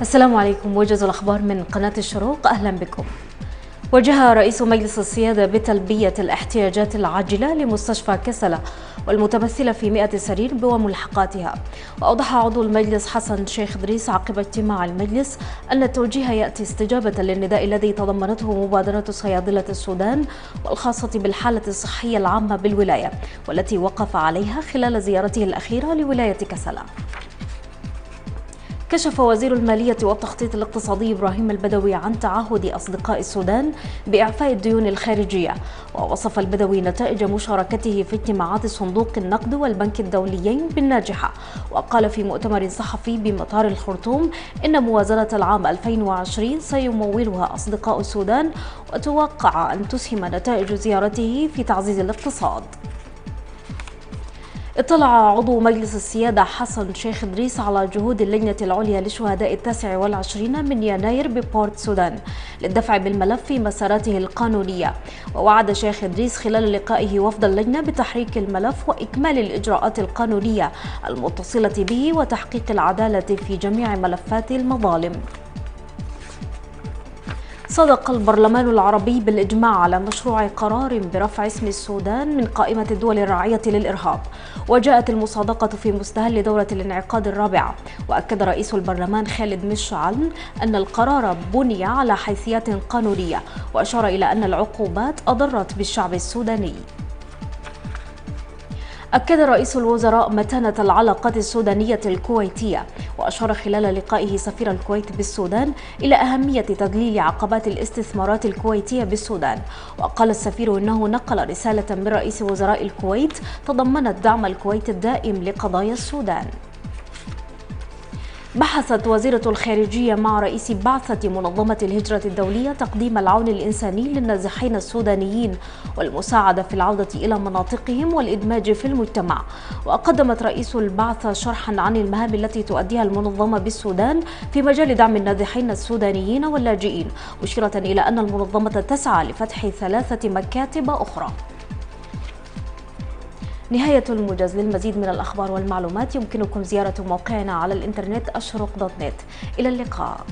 السلام عليكم. موجز الأخبار من قناة الشروق. أهلا بكم. وجه رئيس مجلس السيادة بتلبية الاحتياجات العاجلة لمستشفى كسلة والمتمثلة في 100 سرير وملحقاتها وأوضح عضو المجلس حسن شيخ دريس عقب اجتماع المجلس أن التوجيه يأتي استجابة للنداء الذي تضمنته مبادرة صيادلة السودان والخاصة بالحالة الصحية العامة بالولاية والتي وقف عليها خلال زيارته الأخيرة لولاية كسلة كشف وزير المالية والتخطيط الاقتصادي إبراهيم البدوي عن تعهد أصدقاء السودان بإعفاء الديون الخارجية. ووصف البدوي نتائج مشاركته في اجتماعات صندوق النقد والبنك الدوليين بالناجحة. وقال في مؤتمر صحفي بمطار الخرطوم إن موازنة العام 2020 سيمولها أصدقاء السودان وتوقع أن تسهم نتائج زيارته في تعزيز الاقتصاد. اطلع عضو مجلس السيادة حسن شيخ إدريس على جهود اللجنة العليا لشهداء التاسع والعشرين من يناير ببورت سودان للدفع بالملف في مساراته القانونية. ووعد شيخ إدريس خلال لقائه وفد اللجنة بتحريك الملف وإكمال الإجراءات القانونية المتصلة به وتحقيق العدالة في جميع ملفات المظالم. صدق البرلمان العربي بالإجماع على مشروع قرار برفع اسم السودان من قائمة الدول الراعية للإرهاب. وجاءت المصادقة في مستهل دورة الانعقاد الرابعة. وأكد رئيس البرلمان خالد مشعل أن القرار بني على حيثيات قانونية. وأشار إلى أن العقوبات أضرت بالشعب السوداني. أكد رئيس الوزراء متانة العلاقات السودانية الكويتية وأشار خلال لقائه سفير الكويت بالسودان إلى أهمية تذليل عقبات الاستثمارات الكويتية بالسودان. وقال السفير إنه نقل رسالة من رئيس وزراء الكويت تضمنت دعم الكويت الدائم لقضايا السودان. بحثت وزيرة الخارجية مع رئيس بعثة منظمة الهجرة الدولية تقديم العون الإنساني للنازحين السودانيين والمساعدة في العودة إلى مناطقهم والإدماج في المجتمع. وقدمت رئيس البعثة شرحا عن المهام التي تؤديها المنظمة بالسودان في مجال دعم النازحين السودانيين واللاجئين مشيرة إلى أن المنظمة تسعى لفتح ثلاثة مكاتب أخرى. نهاية الموجز للمزيد من الأخبار والمعلومات يمكنكم زيارة موقعنا على الإنترنت أشرق دوت نت. إلى اللقاء.